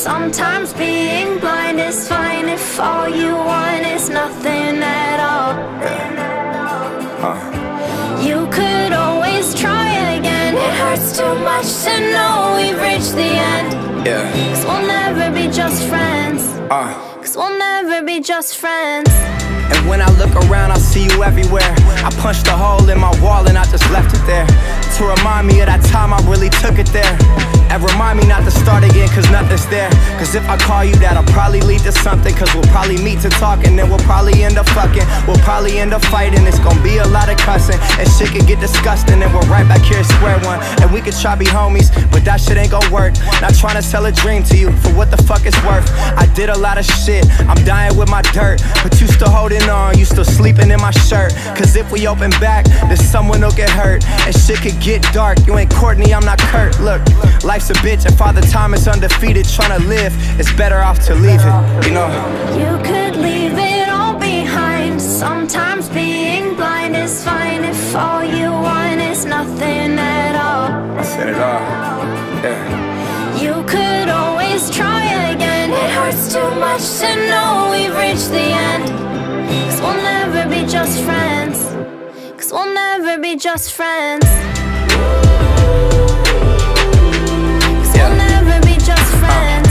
Sometimes being blind is fine if all you want is nothing at all. Yeah. Huh. You could always try again. It hurts too much to know we've reached the end. Yeah. Cause we'll never be just friends. Uh. Cause we'll never be just friends. And when I look around, I see you everywhere. Not to start again, cause nothing's there. Cause if I call you, that'll probably lead to something. Cause we'll probably meet to talk and then we'll probably end up fucking. We'll probably end up fighting. It's gonna be a lot of cussing. And shit could get disgusting. And we're right back here at square one. And we could try be homies, but that shit ain't gonna work. Not trying to sell a dream to you for what the fuck it's worth. I did a lot of shit, I'm dying with my dirt. But you still holding sleeping in my shirt. Cause if we open back, then someone will get hurt. And shit could get dark. You ain't Courtney, I'm not Kurt. Look, life's a bitch, and Father Time is undefeated. Trying to live, it's better off to leave it, you know. You could leave it all behind. Sometimes being blind is fine if all you want is nothing at all. I said it all, yeah. You could always try again. It hurts too much to know we've reached the end. Cause we'll never be just friends. Cause we'll never be just friends. Cause we'll never be just friends.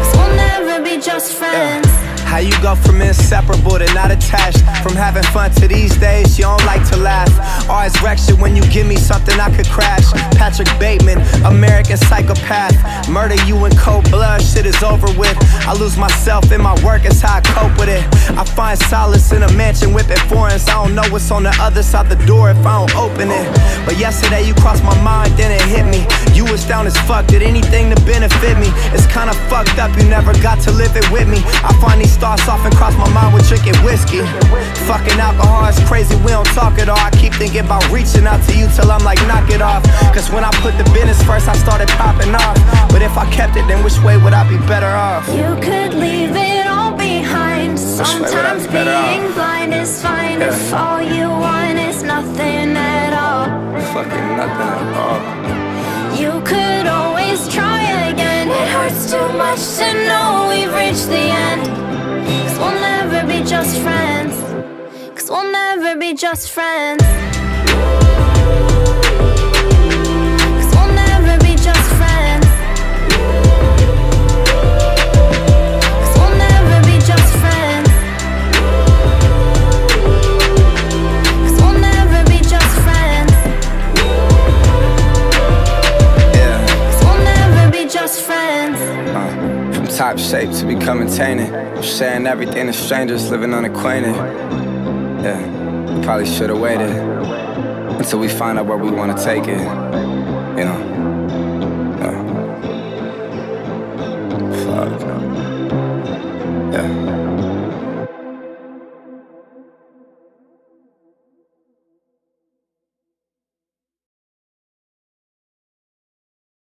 Cause we'll never be just friends. How you go from inseparable to not attached? From having fun to these days, you don't like to laugh. Always wreck shit when you give me something I could crash. Patrick Bateman, American psychopath. Murder you in cold blood, shit is over with. I lose myself in my work, it's how I cope with it. I find solace in a mansion whipping foreigns. I don't know what's on the other side the door if I don't open it. But yesterday you crossed my mind, then it hit me. Down as fuck, did anything to benefit me. It's kinda fucked up, you never got to live it with me. I find these thoughts often cross my mind with drinking whiskey. Fucking alcohol is crazy, we don't talk at all. I keep thinking about reaching out to you till I'm like, knock it off. Cause when I put the business first, I started popping off. But if I kept it, then which way would I be better off? You could leave it all behind. way would I Sometimes be being off? blind is fine Yeah. if all you want is nothing at all. Fucking nothing at all. You could always try again. It hurts too much to know we've reached the end. Cause we'll never be just friends. Cause we'll never be just friends. Top shape to becoming tainted. Sharing everything to strangers, living unacquainted. Yeah, we probably should've waited until we find out where we wanna take it. You know.